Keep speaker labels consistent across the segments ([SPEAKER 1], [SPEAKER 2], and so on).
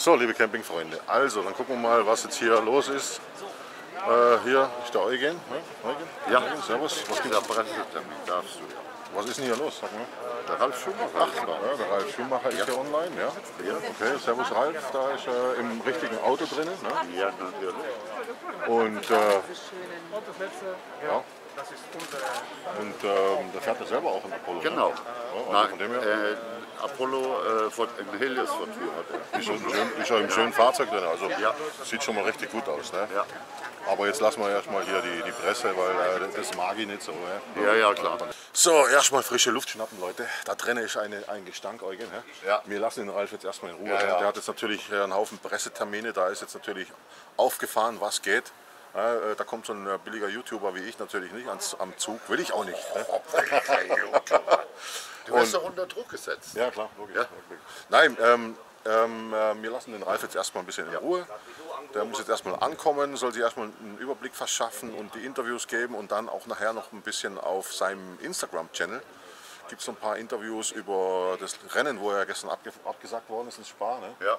[SPEAKER 1] So, liebe Campingfreunde, also dann gucken wir mal, was jetzt hier los ist. Äh, hier ist der Eugen. Ne? Eugen?
[SPEAKER 2] Ja.
[SPEAKER 1] Eugen, servus. Was, geht,
[SPEAKER 2] Pressetermin darfst du.
[SPEAKER 1] was ist denn hier los? Sag mal.
[SPEAKER 2] Der Ralf Schumacher.
[SPEAKER 1] Ach, da, ja, der Ralf Schumacher ist hier online, ja. Okay, servus Ralf, da ist er im richtigen Auto drin. Ne?
[SPEAKER 2] Ja, natürlich.
[SPEAKER 1] Und, äh, ja. Und ähm, der fährt ja selber auch in Apollo.
[SPEAKER 2] Genau.
[SPEAKER 1] Ne? Ja, also
[SPEAKER 2] Na,
[SPEAKER 1] von dem her
[SPEAKER 2] äh, Apollo äh, von in Helios von früher hat er.
[SPEAKER 1] ist er im schönen, ist er im schönen Fahrzeug drin. Also
[SPEAKER 2] Ja.
[SPEAKER 1] sieht schon mal richtig gut aus. Ne?
[SPEAKER 2] Ja.
[SPEAKER 1] Aber jetzt lassen wir erstmal hier die, die Presse, weil äh, das mag ich nicht so. Ne?
[SPEAKER 2] Ja, ja, klar.
[SPEAKER 1] So, erstmal frische Luft schnappen, Leute. Da drinnen ist eine, ein Gestank, Eugen. Hä?
[SPEAKER 2] Ja.
[SPEAKER 1] Wir lassen den Ralf jetzt erstmal in Ruhe.
[SPEAKER 2] Ja, ja.
[SPEAKER 1] Der hat jetzt natürlich äh, einen Haufen Pressetermine. Da ist jetzt natürlich aufgefahren, was geht. Ja, äh, da kommt so ein äh, billiger YouTuber wie ich natürlich nicht ans, am Zug. Will ich auch nicht. Ne?
[SPEAKER 2] Du wirst doch unter Druck gesetzt.
[SPEAKER 1] Ja, klar, logisch.
[SPEAKER 2] Ja.
[SPEAKER 1] Nein, ähm, ähm, äh, wir lassen den Ralf jetzt erstmal ein bisschen in Ruhe. Der muss jetzt erstmal ankommen, soll sich erstmal einen Überblick verschaffen und die Interviews geben und dann auch nachher noch ein bisschen auf seinem Instagram-Channel. Gibt es noch ein paar Interviews über das Rennen, wo er gestern abge abgesagt worden ist in Spa. Ne?
[SPEAKER 2] Ja.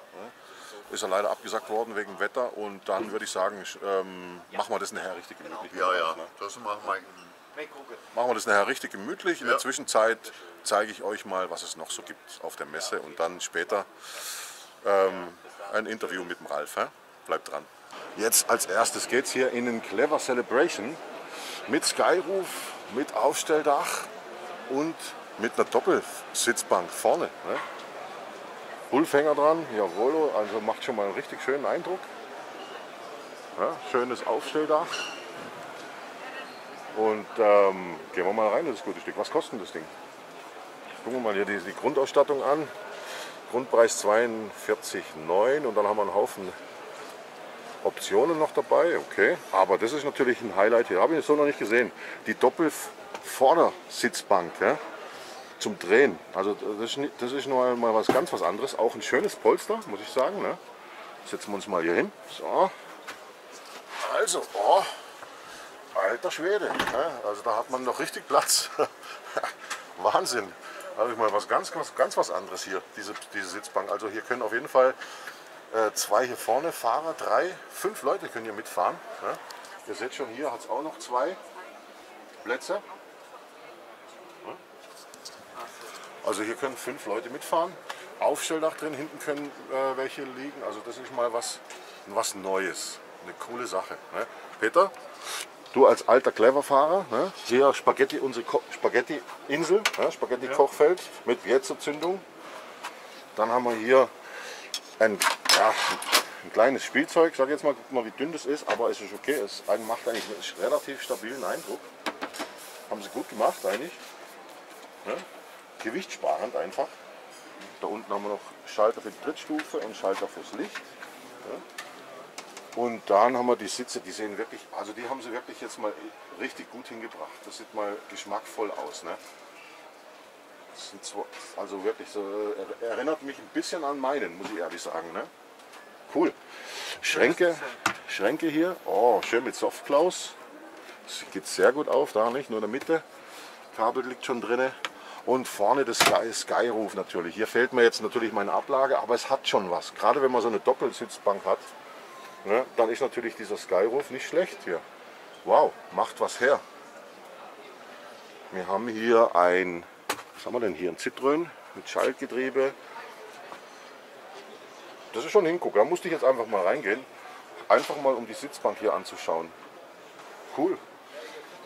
[SPEAKER 1] Ist er leider abgesagt worden wegen Wetter und dann würde ich sagen, ähm, machen wir das nachher richtig gemütlich.
[SPEAKER 2] Ja, ja. Das machen wir.
[SPEAKER 1] Machen wir das nachher richtig gemütlich. In der. Zwischenzeit zeige ich euch mal, was es noch so gibt auf der Messe und dann später ähm, ein Interview mit dem Ralf. Hä? Bleibt dran. Jetzt als erstes geht es hier in den Clever Celebration mit Skyroof, mit Aufstelldach und mit einer Doppelsitzbank vorne. Ne? Bullfänger dran, jawohl, also macht schon mal einen richtig schönen Eindruck. Ja, schönes Aufstelldach. Und ähm, gehen wir mal rein in das gute Stück. Was kostet das Ding? Gucken wir mal hier die, die Grundausstattung an. Grundpreis 42,9 und dann haben wir einen Haufen Optionen noch dabei. Okay, aber das ist natürlich ein Highlight hier. Habe ich so noch nicht gesehen. Die Doppelvordersitzbank ja, zum Drehen. Also das ist, das ist noch mal was ganz was anderes. Auch ein schönes Polster, muss ich sagen. Ne? Setzen wir uns mal hier hin. So. Also, oh, Alter Schwede, ne? also da hat man noch richtig Platz. Wahnsinn. Habe ich mal was ganz, ganz, ganz was anderes hier, diese, diese Sitzbank. Also hier können auf jeden Fall äh, zwei hier vorne, Fahrer, drei, fünf Leute können hier mitfahren. Ne? Ihr seht schon, hier hat es auch noch zwei Plätze. Ne? Also hier können fünf Leute mitfahren. Aufstelldach drin, hinten können äh, welche liegen. Also das ist mal was, was Neues. Eine coole Sache. Ne? Peter, du als alter Clever-Fahrer, ne? hier Spaghetti, unsere Spaghetti-Insel, ne? Spaghetti-Kochfeld mit Piezo-Zündung. Dann haben wir hier ein, ja, ein kleines Spielzeug, sag jetzt mal, guck mal wie dünn das ist, aber es ist okay, es macht eigentlich einen relativ stabilen Eindruck. Haben sie gut gemacht eigentlich. Ne? Gewichtssparend einfach. Da unten haben wir noch Schalter für die Trittstufe und Schalter fürs Licht. Ne? Und dann haben wir die Sitze, die sehen wirklich, also die haben sie wirklich jetzt mal richtig gut hingebracht. Das sieht mal geschmackvoll aus. Ne? Das sind so, also wirklich so, er- erinnert mich ein bisschen an meinen, muss ich ehrlich sagen. Ne? Cool. Schränke, Schränke hier, oh, schön mit Softklaus. Das geht sehr gut auf, da nicht, nur in der Mitte. Kabel liegt schon drin. Und vorne das Sky, Skyroof natürlich. Hier fehlt mir jetzt natürlich meine Ablage, aber es hat schon was. Gerade wenn man so eine Doppelsitzbank hat, ne, dann ist natürlich dieser Skyroof nicht schlecht hier. Wow, macht was her. Wir haben hier ein, was haben wir denn hier? Ein Citroën mit Schaltgetriebe. Das ist schon Hinguck. Da musste ich jetzt einfach mal reingehen. Einfach mal um die Sitzbank hier anzuschauen. Cool.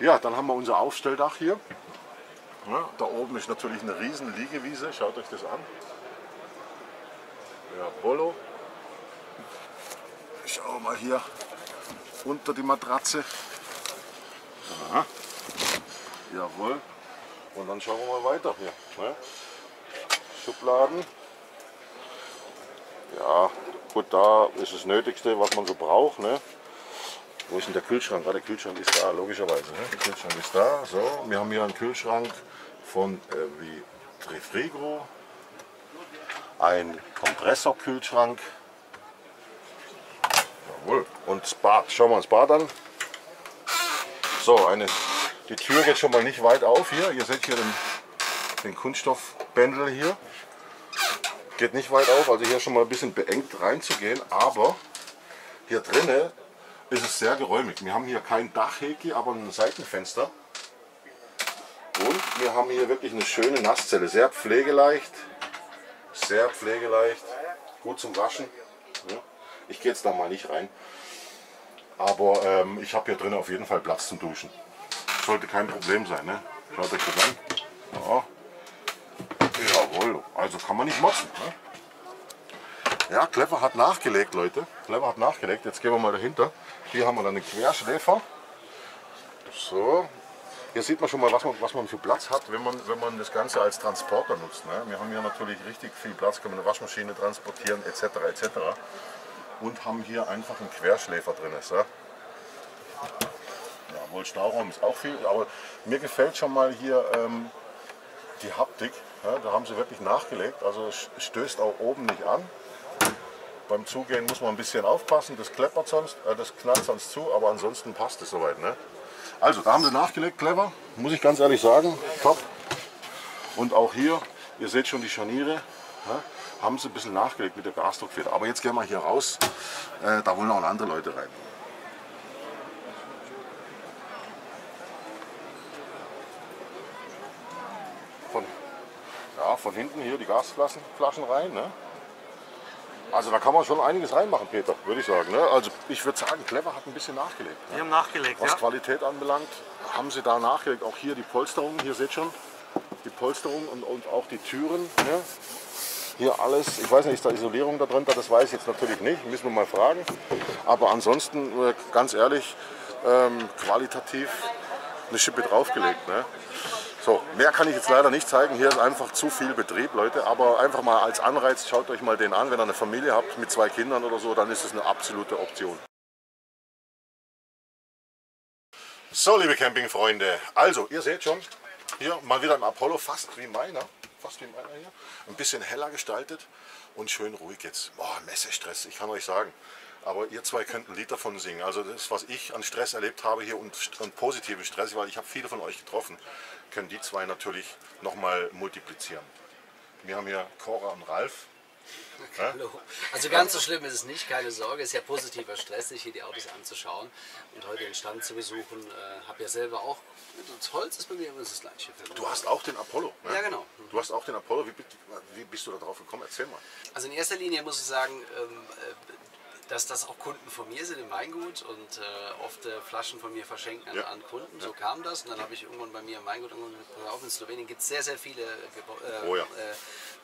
[SPEAKER 1] Ja, dann haben wir unser Aufstelldach hier. Ja, da oben ist natürlich eine riesen Liegewiese. Schaut euch das an. Ja, Polo. Schauen wir mal hier unter die Matratze. Aha. Jawohl. Und dann schauen wir mal weiter hier. Ne? Schubladen. Ja, gut, da ist das Nötigste, was man so braucht. Ne? Wo ist denn der Kühlschrank? Ah, der Kühlschrank ist da, logischerweise. Ne? Der Kühlschrank ist da. So, wir haben hier einen Kühlschrank von äh, wie Trifrigo. Ein Kompressorkühlschrank. Jawohl. Und das Bad. Schauen wir uns das Bad an. So, eine, die Tür geht schon mal nicht weit auf hier. Ihr seht hier den, den Kunststoffbändel hier. Geht nicht weit auf, also hier schon mal ein bisschen beengt reinzugehen, aber hier drinnen ist es sehr geräumig. Wir haben hier kein Dachheki, aber ein Seitenfenster. Und wir haben hier wirklich eine schöne Nasszelle, sehr pflegeleicht, sehr pflegeleicht, gut zum Waschen. Ich gehe jetzt da mal nicht rein, aber ähm, ich habe hier drin auf jeden Fall Platz zum Duschen. Sollte kein Problem sein, ne? Schaut euch das an. Ja. Jawohl, also kann man nicht motzen. Ne? Ja, Clever hat nachgelegt, Leute. Clever hat nachgelegt. Jetzt gehen wir mal dahinter. Hier haben wir dann einen Querschläfer. So. Hier sieht man schon mal, was man, was man für Platz hat, wenn man, wenn man das Ganze als Transporter nutzt. Ne? Wir haben hier natürlich richtig viel Platz, können eine Waschmaschine transportieren etc. etc. Und haben hier einfach einen Querschläfer drin. So. Jawohl, Stauraum ist auch viel, aber mir gefällt schon mal hier ähm, die Haptik. Ja, da haben sie wirklich nachgelegt, also stößt auch oben nicht an. Beim Zugehen muss man ein bisschen aufpassen, das kleppert sonst, äh, das knallt sonst zu, aber ansonsten passt es soweit. Ne? Also, da haben sie nachgelegt, clever, muss ich ganz ehrlich sagen, top. Und auch hier, ihr seht schon die Scharniere, ja, haben sie ein bisschen nachgelegt mit der Gasdruckfeder. Aber jetzt gehen wir hier raus, äh, da wollen auch andere Leute rein. Von, ja, von hinten hier die Gasflaschen Flaschen rein. Ne? Also da kann man schon einiges reinmachen, Peter, würde ich sagen. Ne? Also ich würde sagen, Clever hat ein bisschen nachgelegt. Ne?
[SPEAKER 3] haben nachgelegt,
[SPEAKER 1] Was
[SPEAKER 3] ja.
[SPEAKER 1] Qualität anbelangt, haben sie da nachgelegt. Auch hier die Polsterung, hier seht schon, die Polsterung und, und auch die Türen. Ne? Hier alles, ich weiß nicht, ist da Isolierung da drunter, das weiß ich jetzt natürlich nicht, müssen wir mal fragen. Aber ansonsten, äh, ganz ehrlich, ähm, qualitativ eine Schippe draufgelegt. Ne? So, mehr kann ich jetzt leider nicht zeigen. Hier ist einfach zu viel Betrieb, Leute. Aber einfach mal als Anreiz, schaut euch mal den an. Wenn ihr eine Familie habt mit zwei Kindern oder so, dann ist es eine absolute Option. So, liebe Campingfreunde, also ihr seht schon, hier mal wieder ein Apollo, fast wie meiner, fast wie meiner hier, ein bisschen heller gestaltet und schön ruhig jetzt. Boah, Messestress, ich kann euch sagen. Aber ihr zwei könnt ein Lied davon singen. Also das, was ich an Stress erlebt habe hier und, und positiven Stress, weil ich habe viele von euch getroffen, können die zwei natürlich nochmal multiplizieren. Wir haben hier Cora und Ralf.
[SPEAKER 4] Hallo. Also ganz so schlimm ist es nicht, keine Sorge. Es ist ja positiver Stress, sich hier die Autos anzuschauen und heute den Stand zu besuchen. Äh, habe ja selber auch, das Holz ist bei mir übrigens das gleiche.
[SPEAKER 1] Du hast auch den Apollo. Ne?
[SPEAKER 4] Ja, genau.
[SPEAKER 1] Du hast auch den Apollo. Wie, wie bist du da drauf gekommen? Erzähl mal.
[SPEAKER 4] Also in erster Linie muss ich sagen, ähm, äh, dass das auch Kunden von mir sind im Weingut und äh, oft äh, Flaschen von mir verschenken an,
[SPEAKER 1] Ja.
[SPEAKER 4] an Kunden. So kam das. Und dann habe ich irgendwann bei mir im Weingut, irgendwann, pass auf, in Slowenien gibt es sehr, sehr viele, äh,
[SPEAKER 1] Oh ja.
[SPEAKER 4] äh,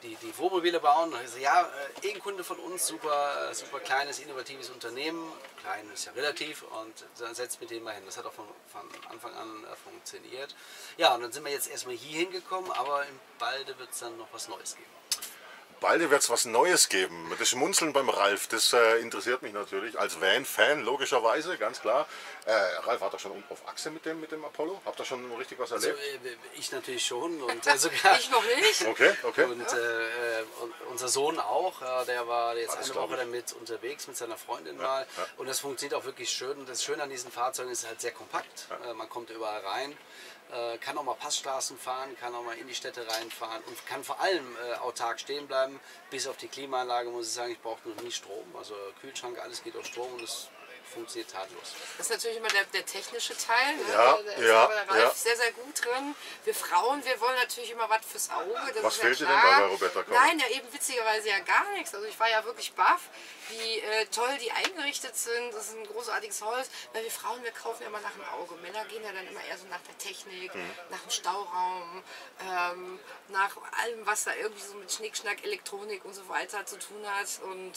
[SPEAKER 4] die, die Wohnmobile bauen. Und ich so, ja, äh, irgendein Kunde von uns, super, äh, super kleines, innovatives Unternehmen. Klein ist ja relativ und dann setzt mit dem mal hin. Das hat auch von, von Anfang an äh, funktioniert. Ja, und dann sind wir jetzt erstmal hier hingekommen, aber im Balde wird es dann noch was Neues geben.
[SPEAKER 1] Bald wird es was Neues geben. Das Schmunzeln beim Ralf, das äh, interessiert mich natürlich. Als Van-Fan, logischerweise, ganz klar. Äh, Ralf, hat er schon auf Achse mit dem, mit dem Apollo? Habt ihr schon richtig was
[SPEAKER 4] Also,
[SPEAKER 1] erlebt?
[SPEAKER 4] äh, ich natürlich schon und äh, sogar
[SPEAKER 5] Ich noch nicht.
[SPEAKER 1] Okay, okay.
[SPEAKER 4] und äh, äh, und unser Sohn auch, der war jetzt
[SPEAKER 1] Alles
[SPEAKER 4] eine Woche damit unterwegs mit seiner Freundin mal und das funktioniert auch wirklich schön. Und das Schöne an diesen Fahrzeugen ist halt sehr kompakt. Man kommt überall rein, kann auch mal Passstraßen fahren, kann auch mal in die Städte reinfahren und kann vor allem äh, autark stehen bleiben. Bis auf die Klimaanlage muss ich sagen, ich brauche noch nie Strom. Also Kühlschrank, alles geht auf Strom und es funktioniert tadellos.
[SPEAKER 5] Das ist natürlich immer der, der technische Teil. Ne?
[SPEAKER 1] Ja,
[SPEAKER 5] da ist
[SPEAKER 1] ja,
[SPEAKER 5] aber der Ralf
[SPEAKER 1] ja.
[SPEAKER 5] sehr, sehr gut drin. Wir Frauen, wir wollen natürlich immer was fürs Auge.
[SPEAKER 1] Was fehlt dir denn bei Roberta Koch?
[SPEAKER 5] Nein, ja eben witzigerweise ja gar nichts. Also ich war ja wirklich baff, wie äh, toll die eingerichtet sind. Das ist ein großartiges Holz. Weil wir Frauen, wir kaufen ja immer nach dem Auge. Männer gehen ja dann immer eher so nach der Technik,
[SPEAKER 1] Mhm.
[SPEAKER 5] nach dem Stauraum, ähm, nach allem, was da irgendwie so mit Schnickschnack, Elektronik und so weiter zu tun hat. Und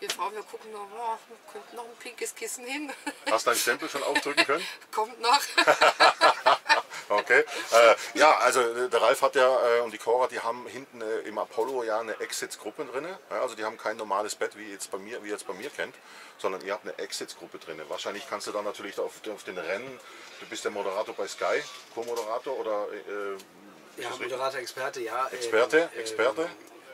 [SPEAKER 5] wir Frauen, wir gucken nur, boah, kommt noch ein pinkes Kissen hin.
[SPEAKER 1] Hast du deinen Stempel schon aufdrücken können?
[SPEAKER 5] kommt noch.
[SPEAKER 1] Okay. Äh, ja, also äh, der Ralf hat ja äh, und die Cora, die haben hinten äh, im Apollo ja eine Exits-Gruppe drin. Ja, also die haben kein normales Bett, wie jetzt bei mir, wie ihr jetzt bei mir kennt, sondern ihr habt eine Exits-Gruppe drin. Wahrscheinlich kannst du dann natürlich auf, auf den Rennen, du bist der Moderator bei Sky, Co-Moderator oder äh,
[SPEAKER 4] Ja? Moderator, Experte, ja.
[SPEAKER 1] Experte,
[SPEAKER 4] Ähm,
[SPEAKER 1] Experte.
[SPEAKER 4] ähm,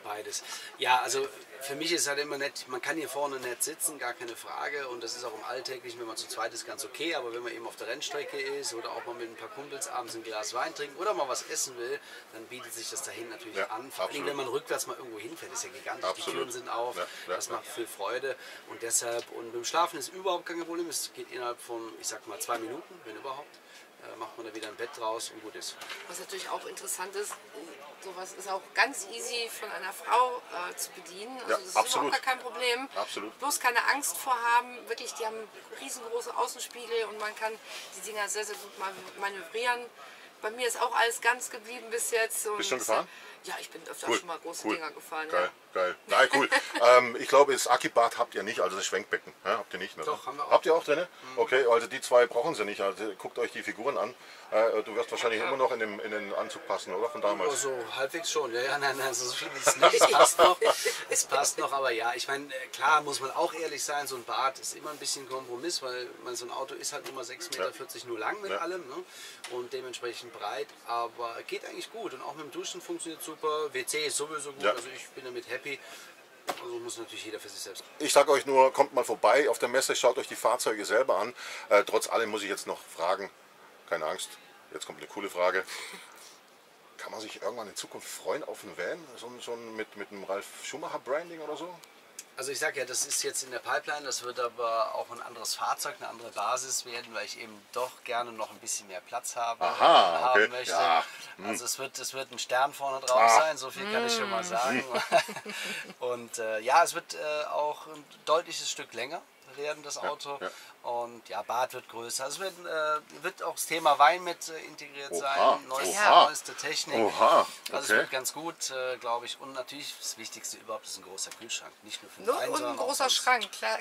[SPEAKER 4] Beides. Ja, also für mich ist halt immer nett, man kann hier vorne nett sitzen, gar keine Frage. Und das ist auch im Alltäglichen, wenn man zu zweit ist, ganz okay. Aber wenn man eben auf der Rennstrecke ist oder auch mal mit ein paar Kumpels abends ein Glas Wein trinken oder mal was essen will, dann bietet sich das dahin natürlich
[SPEAKER 1] Ja,
[SPEAKER 4] an. Vor allem, wenn man rückwärts mal irgendwo hinfährt, ist ja gigantisch. Die
[SPEAKER 1] Absolut.
[SPEAKER 4] Türen sind auf,
[SPEAKER 1] Ja, ja,
[SPEAKER 4] das
[SPEAKER 1] ja.
[SPEAKER 4] macht viel Freude. Und deshalb, und beim Schlafen ist überhaupt kein Problem. Es geht innerhalb von, ich sag mal, zwei Minuten, wenn überhaupt. Äh, macht man da wieder ein Bett draus und gut ist.
[SPEAKER 5] Was natürlich auch interessant ist, sowas ist auch ganz easy von einer Frau äh, zu bedienen. Also
[SPEAKER 1] Ja,
[SPEAKER 5] das ist
[SPEAKER 1] absolut.
[SPEAKER 5] überhaupt gar kein Problem.
[SPEAKER 1] Absolut.
[SPEAKER 5] Bloß keine Angst vor haben. Wirklich, die haben riesengroße Außenspiegel und man kann die Dinger sehr, sehr gut manövrieren. Bei mir ist auch alles ganz geblieben bis jetzt.
[SPEAKER 1] Bist du schon gefahren?
[SPEAKER 5] Ja, ich bin öfter
[SPEAKER 1] Cool,
[SPEAKER 5] schon mal große
[SPEAKER 1] cool.
[SPEAKER 5] Dinger gefahren.
[SPEAKER 1] Geil,
[SPEAKER 5] Ja.
[SPEAKER 1] geil. Nein, cool. ähm, ich glaube, das Akibad habt ihr nicht, also das Schwenkbecken. Ja, habt ihr nicht, ne?
[SPEAKER 4] Doch, haben wir auch.
[SPEAKER 1] Habt ihr auch drin? Okay, also die zwei brauchen sie nicht. Also guckt euch die Figuren an. Äh, du wirst wahrscheinlich immer noch in, dem, in den Anzug passen, oder? Von damals.
[SPEAKER 4] Also halbwegs schon, ja, ja, nein, nein, so viel ist es nicht. Es passt noch. Es passt noch, aber ja, ich meine, äh, klar muss man auch ehrlich sein, so ein Bad ist immer ein bisschen Kompromiss, weil man, so ein Auto ist halt immer 6,40 Meter nur lang mit
[SPEAKER 1] Ja.
[SPEAKER 4] allem ne? und dementsprechend breit, aber geht eigentlich gut und auch mit dem Duschen funktioniert super. WC ist sowieso gut,
[SPEAKER 1] Ja.
[SPEAKER 4] also ich bin damit happy. Also muss natürlich jeder für sich selbst.
[SPEAKER 1] Ich sage euch nur, kommt mal vorbei auf der Messe, schaut euch die Fahrzeuge selber an. Äh, trotz allem muss ich jetzt noch fragen, keine Angst, jetzt kommt eine coole Frage. Kann man sich irgendwann in Zukunft freuen auf einen Van? So, so mit, mit einem Ralf Schumacher Branding oder so?
[SPEAKER 4] Also ich sage ja, das ist jetzt in der Pipeline, das wird aber auch ein anderes Fahrzeug, eine andere Basis werden, weil ich eben doch gerne noch ein bisschen mehr Platz haben,
[SPEAKER 1] Aha, okay.
[SPEAKER 4] haben möchte.
[SPEAKER 1] Ja,
[SPEAKER 4] Also es wird, es wird ein Stern vorne drauf
[SPEAKER 1] Ah.
[SPEAKER 4] sein, so viel kann ich schon mal sagen. Und äh, ja, es wird äh, auch ein deutliches Stück länger werden, das Auto.
[SPEAKER 1] ja.
[SPEAKER 4] Und ja, Bad wird größer. Also es wird, äh, wird auch das Thema Wein mit äh, integriert
[SPEAKER 1] Oha,
[SPEAKER 4] sein, neueste,
[SPEAKER 1] oha.
[SPEAKER 4] neueste Technik.
[SPEAKER 1] Oha,
[SPEAKER 4] Also es
[SPEAKER 1] okay.
[SPEAKER 4] wird ganz gut, äh, glaube ich. Und natürlich das Wichtigste überhaupt ist ein großer Kühlschrank. Nicht nur für den
[SPEAKER 5] Nur
[SPEAKER 4] Wein,
[SPEAKER 5] und ein
[SPEAKER 4] sondern auch
[SPEAKER 5] großer. Schrank, klar,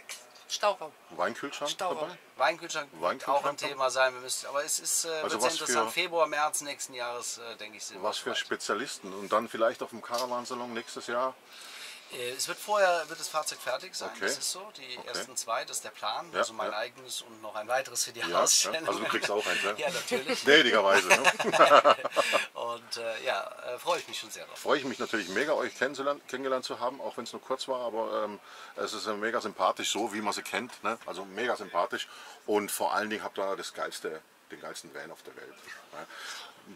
[SPEAKER 5] Stauraum.
[SPEAKER 1] Weinkühlschrank
[SPEAKER 5] Stauraum.
[SPEAKER 1] dabei?
[SPEAKER 4] Weinkühlschrank wird
[SPEAKER 1] Weinkühlschrank
[SPEAKER 4] auch ein Thema sein. Wir müssen, aber es ist äh,
[SPEAKER 1] Also
[SPEAKER 4] wird interessant.
[SPEAKER 1] für-
[SPEAKER 4] Februar, März nächsten Jahres, äh, denke ich, sind
[SPEAKER 1] Was für. Spezialisten. Und dann vielleicht auf dem Caravansalon nächstes Jahr.
[SPEAKER 4] Äh, Es wird vorher wird das Fahrzeug fertig sein,
[SPEAKER 1] Okay.
[SPEAKER 4] das ist so. Die ersten zwei, das ist der Plan.
[SPEAKER 1] Ja,
[SPEAKER 4] also mein
[SPEAKER 1] ja.
[SPEAKER 4] eigenes und noch ein weiteres für die
[SPEAKER 1] Ja.
[SPEAKER 4] Ausstellung.
[SPEAKER 1] Also du kriegst auch eins, ne?
[SPEAKER 4] ja, natürlich.
[SPEAKER 1] Gnädigerweise. Ne?
[SPEAKER 4] Und äh, ja, äh, freue ich mich schon sehr drauf.
[SPEAKER 1] Freue ich mich natürlich mega, euch kennengelernt zu haben, auch wenn es nur kurz war. Aber ähm, es ist mega sympathisch, so wie man sie kennt. Ne? Also mega sympathisch. Und vor allen Dingen habt ihr das geilste, den geilsten Van auf der Welt.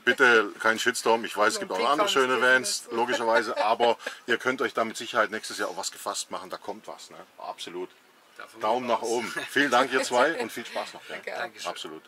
[SPEAKER 1] Bitte kein Shitstorm. Ich weiß, es gibt auch andere schöne Vans, logischerweise. Aber ihr könnt euch da mit Sicherheit nächstes Jahr auch was gefasst machen. Da kommt was. Ne? Absolut.
[SPEAKER 4] Davon
[SPEAKER 1] Daumen nach oben. Vielen Dank, ihr zwei, und viel Spaß noch. Ja?
[SPEAKER 5] Danke.
[SPEAKER 4] Dankeschön.
[SPEAKER 1] Absolut.